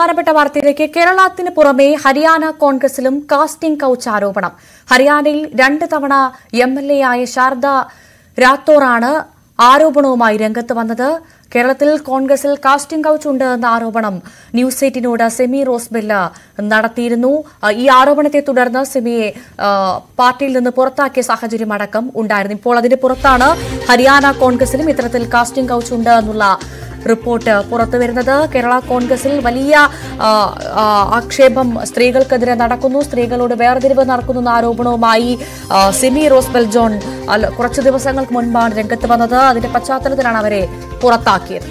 പ്രധാനപ്പെട്ട വാർത്തയിലേക്ക് കേരളത്തിന് പുറമെ ഹരിയാന കോൺഗ്രസിലും കാസ്റ്റിംഗ് കൌച്ച് ആരോപണം ഹരിയാനയിൽ രണ്ട് തവണ എം എൽ എ ആയ ശാരദ രാത്തോറാണ് ആരോപണവുമായി രംഗത്ത് വന്നത്. കേരളത്തിൽ കോൺഗ്രസിൽ കാസ്റ്റിംഗ് കൌച്ച് ഉണ്ട് എന്ന ആരോപണം ന്യൂസ് എയ്റ്റിനോട് സെമി റോസ്ബെല്ല നടത്തിയിരുന്നു. ഈ ആരോപണത്തെ തുടർന്ന് സെമിയെ പാർട്ടിയിൽ നിന്ന് പുറത്താക്കിയ സാഹചര്യം അടക്കം ഉണ്ടായിരുന്നു. ഇപ്പോൾ അതിന് പുറത്താണ് ഹരിയാന കോൺഗ്രസിലും ഇത്തരത്തിൽ കാസ്റ്റിംഗ് കൌച്ച് ഉണ്ട് എന്നുള്ള റിപ്പോർട്ട് പുറത്തു വരുന്നത് കേരള കോൺഗ്രസിൽ വലിയ ആ, ആ, ആക്ഷേപം സ്ത്രീകൾക്കെതിരെ നടക്കുന്നു സ്ത്രീകളോട് വേർതിരിവ് നടക്കുന്നു എന്ന ആരോപണവുമായി ആ, സിമി റോസ്ബെൽ ജോൺ അല്ല, കുറച്ചു ദിവസങ്ങൾക്ക് മുൻപാണ് രംഗത്ത് വന്നത് അതിന്റെ പശ്ചാത്തലത്തിലാണ് അവരെ പുറത്താക്കിയത്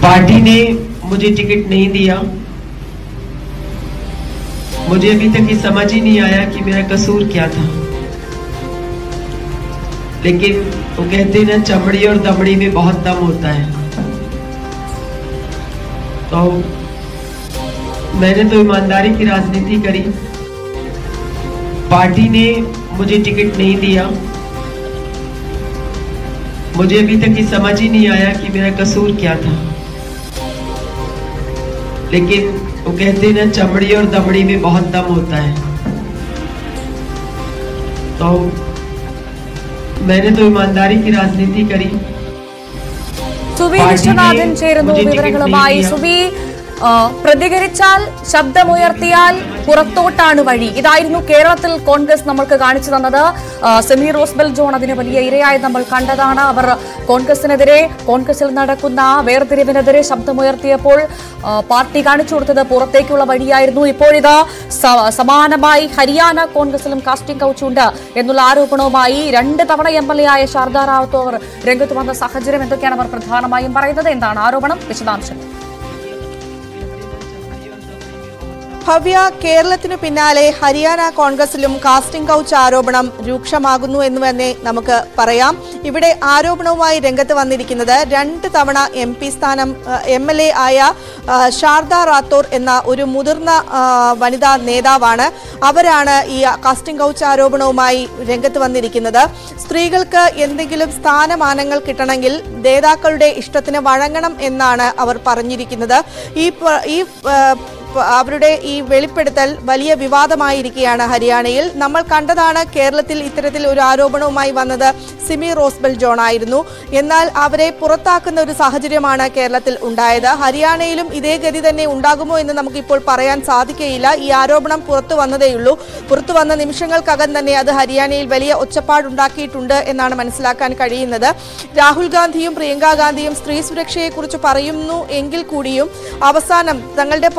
पार्टी ने मुझे टिकट नहीं दिया मुझे अभी तक ये समझ ही नहीं आया कि मेरा कसूर क्या था लेकिन वो कहते हैं ना, चमड़ी और दमड़ी में बहुत दम होता है। तो मैंने तो ईमानदारी की राजनीति करी। पार्टी ने मुझे टिकट नहीं दिया। मुझे अभी तक ये समझ ही नहीं आया कि मेरा कसूर क्या था। लेकिन वो कहते हैं ना, चमड़ी और दमड़ी में बहुत दम होता है। तो मैंने तो ईमानदारी की राजनीति करी സുബി വിശ്വനാഥൻ ചേരുന്നു വിവരങ്ങളുമായി. സുബി പ്രതികരിച്ചാൽ ശബ്ദമുയർത്തിയാൽ പുറത്തോട്ടാണ് വഴി. ഇതായിരുന്നു കേരളത്തിൽ കോൺഗ്രസ് നമ്മൾക്ക് കാണിച്ചു തന്നത്. സെമി റോസ്ബെൽ ജോൺ അതിന് വലിയ ഇരയായി നമ്മൾ കണ്ടതാണ്. അവർ കോൺഗ്രസിനെതിരെ കോൺഗ്രസിൽ നടക്കുന്ന വേർതിരിവിനെതിരെ ശബ്ദമുയർത്തിയപ്പോൾ പാർട്ടി കാണിച്ചു കൊടുത്തത് പുറത്തേക്കുള്ള വഴിയായിരുന്നു. ഇപ്പോഴിത് സമാനമായി ഹരിയാന കോൺഗ്രസിലും കാസ്റ്റിംഗ് കൗച്ചുണ്ട് എന്നുള്ള ആരോപണവുമായി രണ്ട് തവണ എം എൽ എ ആയ ശാരദാ അവർ രംഗത്ത് വന്ന സാഹചര്യം എന്തൊക്കെയാണ് അവർ പ്രധാനമായും പറയുന്നത്? എന്താണ് ആരോപണം? വിശദാംശങ്ങൾ ഭവ്യ കേരളത്തിനു പിന്നാലെ ഹരിയാന കോൺഗ്രസിലും കാസ്റ്റിംഗ് കൗച്ച് ആരോപണം രൂക്ഷമാകുന്നു എന്ന് തന്നെ നമുക്ക് പറയാം. ഇവിടെ ആരോപണവുമായി രംഗത്ത് വന്നിരിക്കുന്നത് രണ്ട് തവണ എം പി സ്ഥാനം എം എൽ എ ആയ ശാരദ റാത്തോർ എന്ന ഒരു മുതിർന്ന വനിതാ നേതാവാണ്. അവരാണ് ഈ കാസ്റ്റിംഗ് കൗച്ച് ആരോപണവുമായി രംഗത്ത് വന്നിരിക്കുന്നത്. സ്ത്രീകൾക്ക് എന്തെങ്കിലും സ്ഥാനമാനങ്ങൾ കിട്ടണമെങ്കിൽ നേതാക്കളുടെ ഇഷ്ടത്തിന് വഴങ്ങണം എന്നാണ് അവർ പറഞ്ഞിരിക്കുന്നത്. ഈ ഈ അവരുടെ ഈ വെളിപ്പെടുത്തൽ വലിയ വിവാദമായിരിക്കുകയാണ് ഹരിയാനയിൽ. നമ്മൾ കണ്ടതാണ് കേരളത്തിൽ ഇത്തരത്തിൽ ഒരു ആരോപണവുമായി വന്നത് സിമി റോസ്ബെൽ ജോൺ ആയിരുന്നു. എന്നാൽ അവരെ പുറത്താക്കുന്ന ഒരു സാഹചര്യമാണ് കേരളത്തിൽ ഉണ്ടായത്. ഹരിയാനയിലും ഇതേ ഗതി തന്നെ ഉണ്ടാകുമോ എന്ന് നമുക്കിപ്പോൾ പറയാൻ സാധിക്കുകയില്ല ഈ ആരോപണം പുറത്തു വന്നതേയുള്ളൂ. പുറത്തു വന്ന നിമിഷങ്ങൾക്കകം തന്നെ അത് ഹരിയാനയിൽ വലിയ ഒച്ചപ്പാടുണ്ടാക്കിയിട്ടുണ്ട് എന്നാണ് മനസ്സിലാക്കാൻ കഴിയുന്നത്. രാഹുൽ ഗാന്ധിയും പ്രിയങ്ക ഗാന്ധിയും സ്ത്രീ സുരക്ഷയെക്കുറിച്ച് പറയുന്നു എങ്കിൽ കൂടിയും അവസാനം തങ്ങളുടെ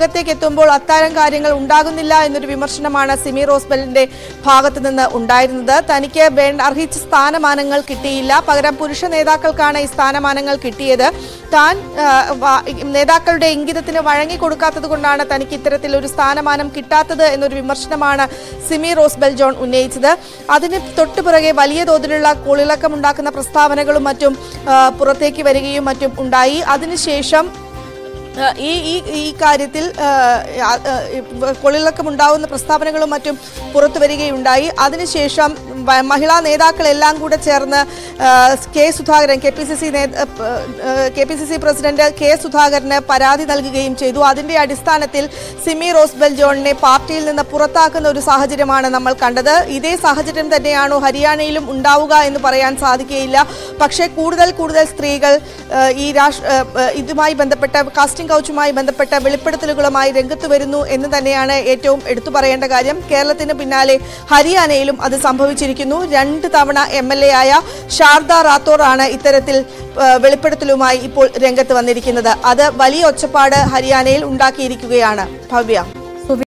പാർട്ടിക്കകത്തേക്ക് എത്തുമ്പോൾ അത്തരം കാര്യങ്ങൾ ഉണ്ടാകുന്നില്ല എന്നൊരു വിമർശനമാണ് സിമി റോസ്ബലിന്റെ ഭാഗത്ത് നിന്ന് ഉണ്ടായിരുന്നത്. തനിക്ക് അർഹിച്ച സ്ഥാനമാനങ്ങൾ കിട്ടിയില്ല. പകരം പുരുഷ നേതാക്കൾക്കാണ് ഈ സ്ഥാനമാനങ്ങൾ കിട്ടിയത്. താൻ നേതാക്കളുടെ ഇംഗിതത്തിന് വഴങ്ങിക്കൊടുക്കാത്തത് കൊണ്ടാണ് തനിക്ക് ഇത്തരത്തിൽ ഒരു സ്ഥാനമാനം കിട്ടാത്തത് എന്നൊരു വിമർശനമാണ് സിമി റോസ്ബെൽ ജോൺ ഉന്നയിച്ചത്. അതിന് തൊട്ടുപിറകെ വലിയ തോതിലുള്ള കൂളിളക്കമുണ്ടാക്കുന്ന പ്രസ്താവനകളും മറ്റും പുറത്തേക്ക് വരികയും മറ്റും ഉണ്ടായി. അതിനുശേഷം ഈ ഈ ഈ കാര്യത്തിൽ കൊള്ളിളക്കമുണ്ടാവുന്ന പ്രസ്താവനകളും മറ്റും പുറത്തു വരികയുണ്ടായി. അതിനുശേഷം മഹിളാ നേതാക്കളെല്ലാം കൂടെ ചേർന്ന് K Sudhakaran K P C C K P C C president K സുധാകരന് പരാതി നൽകുകയും ചെയ്തു. അതിന്റെ അടിസ്ഥാനത്തിൽ സിമി റോസ്ബെൽ ജോണിനെ പാർട്ടിയിൽ നിന്ന് പുറത്താക്കുന്ന ഒരു സാഹചര്യമാണ് നമ്മൾ കണ്ടത്. ഇതേ സാഹചര്യം തന്നെയാണോ ഹരിയാനയിലും ഉണ്ടാവുക എന്ന് പറയാൻ സാധിക്കുകയില്ല. പക്ഷേ കൂടുതൽ കൂടുതൽ സ്ത്രീകൾ ഈ ഇതുമായി ബന്ധപ്പെട്ട കാസ്റ്റിംഗ് കൗച്ചുമായി ബന്ധപ്പെട്ട വെളിപ്പെടുത്തലുകളുമായി രംഗത്ത് വരുന്നു എന്ന് തന്നെയാണ് ഏറ്റവും എടുത്തു പറയേണ്ട കാര്യം. കേരളത്തിന് പിന്നാലെ ഹരിയാനയിലും അത് സംഭവിച്ചിരിക്കുന്നു. രണ്ട് തവണ എം എൽ എ ആയ ശാരദ റാത്തോർ ആണ് ഇത്തരത്തിൽ വെളിപ്പെടുത്തലുമായി ഇപ്പോൾ രംഗത്ത് വന്നിരിക്കുന്നത്. അത് വലിയ ഒച്ചപ്പാട് ഹരിയാനയിൽ ഉണ്ടാക്കിയിരിക്കുകയാണ്. ഭവ്യ.